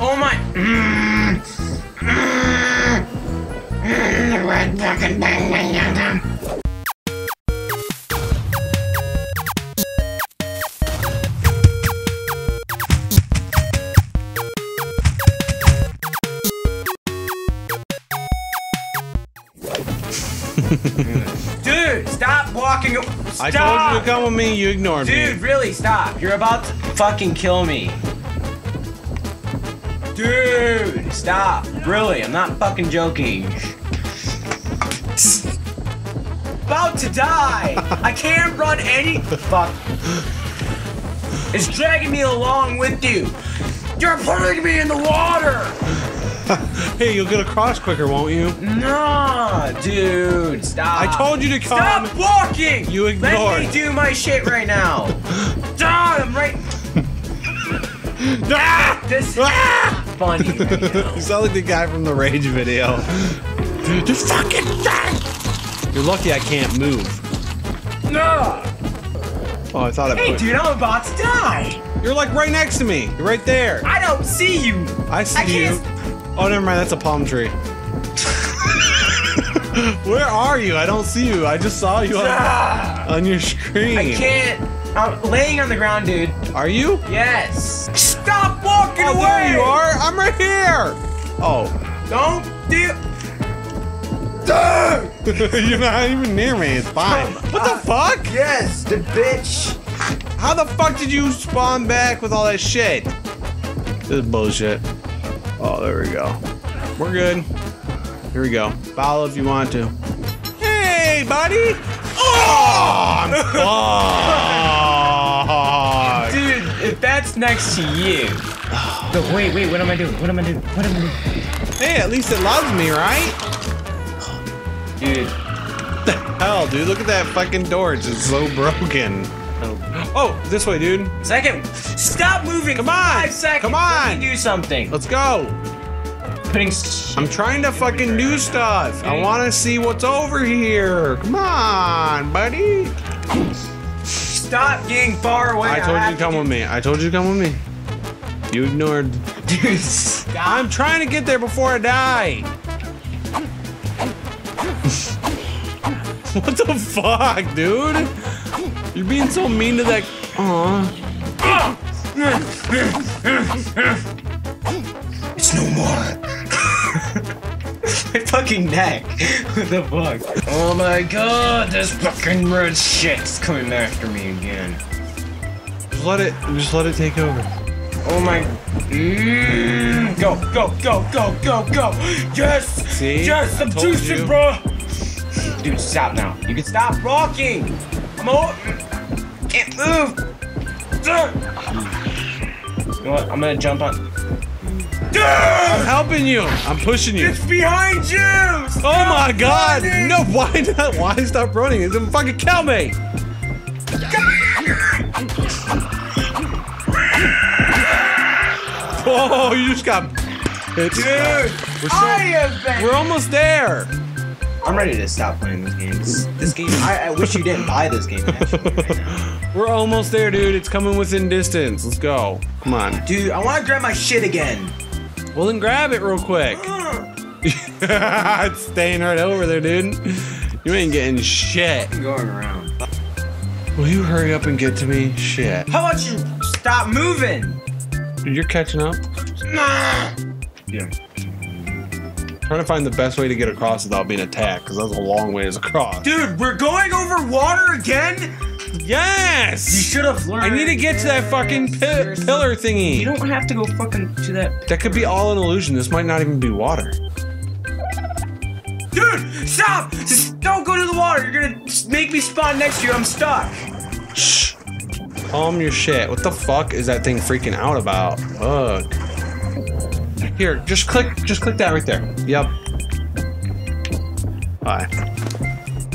Oh my. Mm. Mm. Mm. Red fucking bang bang. Dude, stop walking. Stop. I told you to come with me, you ignored Dude, me. Dude, really, stop. You're about to fucking kill me. Dude, stop. Really, I'm not fucking joking. About to die. I can't run any. Fuck. It's dragging me along with you. You're putting me in the water. Hey, you'll get across quicker, won't you? Nah, dude, stop. I told you to come. Stop walking! You ignored. Let me do my shit right now. God, I'm right. Ah! This Ah! Funny. You sound like the guy from the Rage video. You fucking thing! You're lucky I can't move. No. Oh, I thought I Hey, put. dude, I'm about to die. You're like right next to me. You're right there. I don't see you. I see I you. Oh, never mind. That's a palm tree. Where are you? I don't see you. I just saw you on, Ah, on your screen. I can't. I'm laying on the ground, dude. Are you? Yes. Stop Oh, away. there you are. I'm right here. Oh, Don't do. Dude. you're not even near me. It's fine. What the uh, fuck? Yes, the bitch. How the fuck did you spawn back with all that shit? This is bullshit. Oh, there we go. We're good. Here we go. Follow if you want to. Hey, buddy! Oh, I'm fucked. Dude, if that's next to you. No, wait, wait, what am I doing? What am I doing? What am I doing? Hey, at least it loves me, right? Dude. What The hell, dude? Look at that fucking door. It's just so broken. Oh. Oh, this way, dude. Second. Stop moving. Come on, Five seconds. come Let on. me do something. Let's go. Putting. s- I'm trying to fucking do stuff. I want to see what's over here. Come on, buddy. Stop getting far away. I told you to come with me. I told you to come with me. You ignored. do- Dude. I'm trying to get there before I die. what the fuck, dude? You're being so mean to that. Aw. It's no more. My fucking neck. what the fuck? Oh my god, this fucking red shit's coming after me again. Just let it. Just let it take over. Oh my. Mm, go, go, go, go, go, go. Yes! See? Yes, I'm juicing, bro. Dude, stop now. You can stop rocking. I'm over. Can't move. You know what? I'm gonna jump on. Dude! I'm helping you. I'm pushing you. It's behind you! Oh my god! running! No, why not? Why stop running? It's gonna fucking kill me! Oh, you just got hit. Dude! We're so- I have been. We're almost there. I'm ready to stop playing this game. This, this game. I, I wish you didn't buy this game. Actually, right now. We're almost there, dude. It's coming within distance. Let's go. Come on. Dude, I want to grab my shit again. Well, then grab it real quick. Uh. it's staying right over there, dude. You ain't getting shit. Going around. Will you hurry up and get to me? Shit. How about you stop moving? Dude, you're catching up. Nah. Yeah. Trying to find the best way to get across without being attacked, because that's a long ways across. Dude, we're going over water again? Yes! You should have learned. I need to get to that fucking pi- Seriously. pillar thingy. You don't have to go fucking to that. That could be all an illusion. This might not even be water. Dude, stop! Just don't go to the water. You're gonna make me spawn next to you. I'm stuck. Calm your shit. What the fuck is that thing freaking out about? Ugh. Here, just click, just click that right there. Yep. Bye.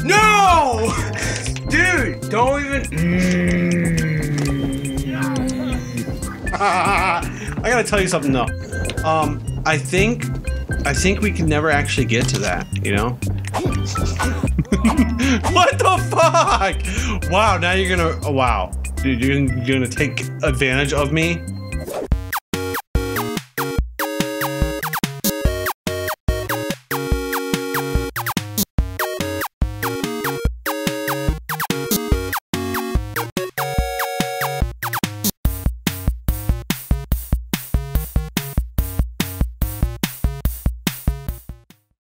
No! Dude, don't even. I gotta tell you something though. Um, I think, I think we can never actually get to that. You know? what the fuck? Wow! Now you're gonna. Oh, wow, dude, you're, you're gonna take advantage of me.